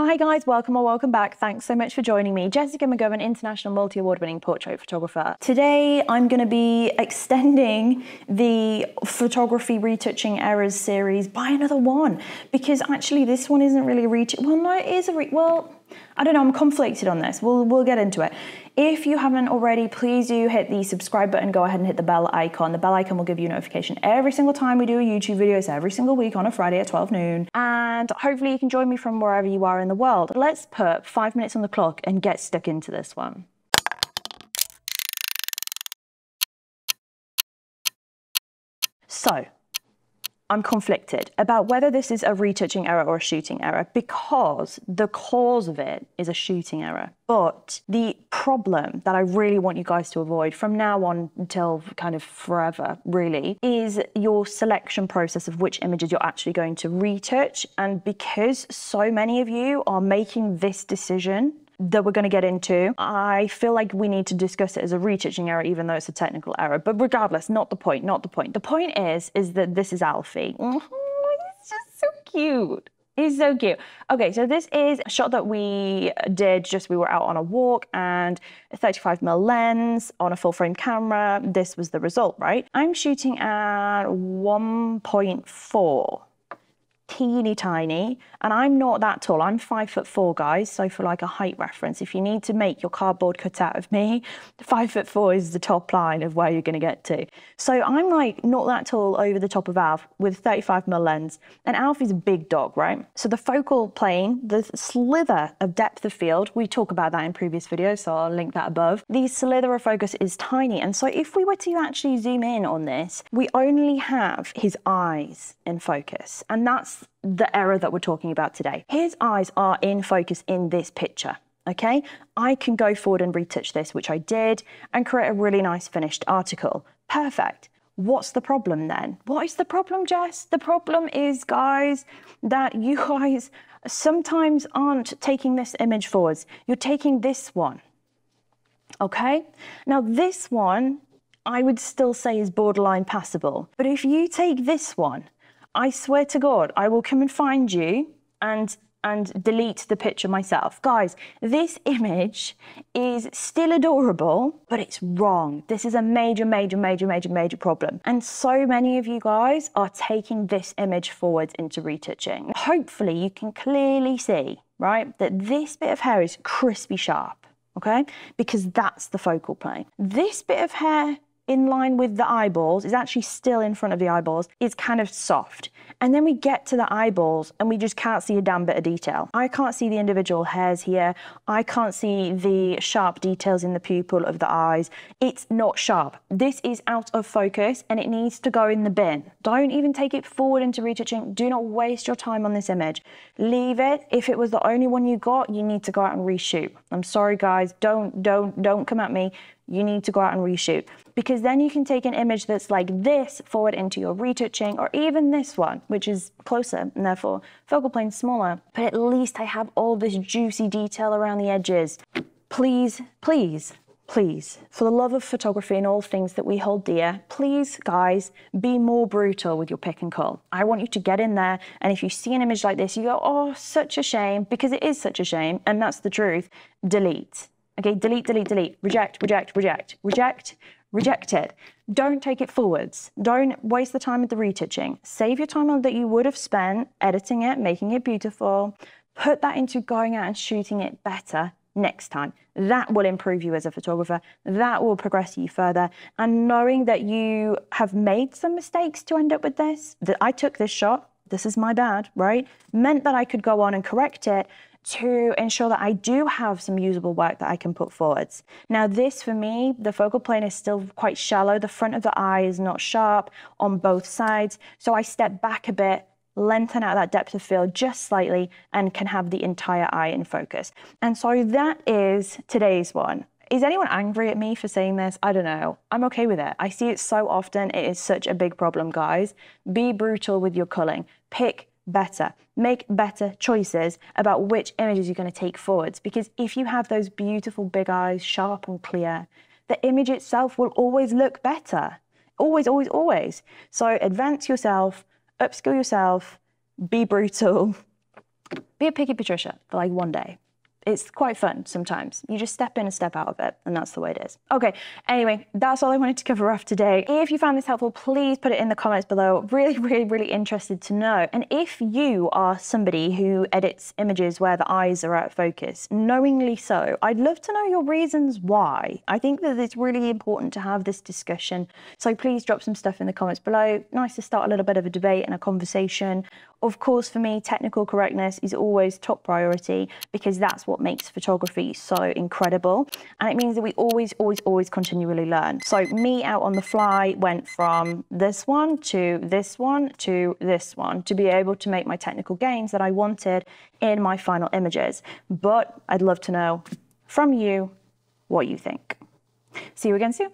Hi guys, welcome or welcome back. Thanks so much for joining me. Jessica McGovern, international multi-award winning portrait photographer. Today I'm going to be extending the photography retouching errors series by another one because actually this one isn't really a retouch. Well, no, it is a re well, I don't know, I'm conflicted on this. We'll, we'll get into it. If you haven't already, please do hit the subscribe button, go ahead and hit the bell icon. The bell icon will give you a notification every single time we do a YouTube video. It's every single week on a Friday at 12 noon. And hopefully you can join me from wherever you are in the world. Let's put five minutes on the clock and get stuck into this one. So, I'm conflicted about whether this is a retouching error or a shooting error because the cause of it is a shooting error. But the problem that I really want you guys to avoid from now on until kind of forever, really, is your selection process of which images you're actually going to retouch. And because so many of you are making this decision, that we're going to get into. I feel like we need to discuss it as a retouching error, even though it's a technical error. But regardless, not the point, not the point. The point is, is that this is Alfie. Oh, he's just so cute. He's so cute. Okay, so this is a shot that we did just we were out on a walk and a 35mm lens on a full frame camera. This was the result, right? I'm shooting at 1.4 teeny tiny, and I'm not that tall. I'm five foot four, guys. So for like a height reference, if you need to make your cardboard cut out of me, five foot four is the top line of where you're going to get to. So I'm like not that tall over the top of Alf with 35 mm lens, and Alf is a big dog, right? So the focal plane, the slither of depth of field, we talk about that in previous videos, so I'll link that above. The slither of focus is tiny, and so if we were to actually zoom in on this, we only have his eyes in focus, and that's the error that we're talking about today. His eyes are in focus in this picture. Okay, I can go forward and retouch this, which I did, and create a really nice finished article. Perfect. What's the problem then? What is the problem, Jess? The problem is, guys, that you guys sometimes aren't taking this image forwards. You're taking this one. Okay? Now, this one, I would still say is borderline passable. But if you take this one I swear to God, I will come and find you and and delete the picture myself. Guys, this image is still adorable, but it's wrong. This is a major, major, major, major, major problem. And so many of you guys are taking this image forwards into retouching. Hopefully you can clearly see, right, that this bit of hair is crispy sharp, okay? Because that's the focal plane. This bit of hair in line with the eyeballs, is actually still in front of the eyeballs, is kind of soft. And then we get to the eyeballs and we just can't see a damn bit of detail. I can't see the individual hairs here. I can't see the sharp details in the pupil of the eyes. It's not sharp. This is out of focus and it needs to go in the bin. Don't even take it forward into retouching. Do not waste your time on this image. Leave it. If it was the only one you got, you need to go out and reshoot. I'm sorry guys, don't, don't, don't come at me you need to go out and reshoot because then you can take an image that's like this forward into your retouching or even this one, which is closer and therefore focal plane smaller. But at least I have all this juicy detail around the edges. Please, please, please, for the love of photography and all things that we hold dear, please, guys, be more brutal with your pick and cull. I want you to get in there, and if you see an image like this, you go, oh, such a shame, because it is such a shame, and that's the truth, delete. Okay, delete, delete, delete, reject, reject, reject, reject, reject it. Don't take it forwards. Don't waste the time with the retouching. Save your time on that you would have spent editing it, making it beautiful. Put that into going out and shooting it better next time. That will improve you as a photographer. That will progress you further. And knowing that you have made some mistakes to end up with this, that I took this shot, this is my bad, right? Meant that I could go on and correct it to ensure that I do have some usable work that I can put forwards. Now this for me, the focal plane is still quite shallow. The front of the eye is not sharp on both sides. So I step back a bit, lengthen out that depth of field just slightly and can have the entire eye in focus. And so that is today's one. Is anyone angry at me for saying this? I don't know. I'm okay with it. I see it so often. It is such a big problem, guys. Be brutal with your culling. Pick better. Make better choices about which images you're going to take forwards. Because if you have those beautiful big eyes, sharp and clear, the image itself will always look better. Always, always, always. So advance yourself, upskill yourself, be brutal, be a picky Patricia for like one day it's quite fun sometimes. You just step in and step out of it, and that's the way it is. Okay, anyway, that's all I wanted to cover off today. If you found this helpful, please put it in the comments below. Really, really, really interested to know. And if you are somebody who edits images where the eyes are out of focus, knowingly so, I'd love to know your reasons why. I think that it's really important to have this discussion. So please drop some stuff in the comments below. Nice to start a little bit of a debate and a conversation. Of course, for me, technical correctness is always top priority because that's what makes photography so incredible. And it means that we always, always, always continually learn. So me out on the fly went from this one to this one to this one to be able to make my technical gains that I wanted in my final images. But I'd love to know from you what you think. See you again soon.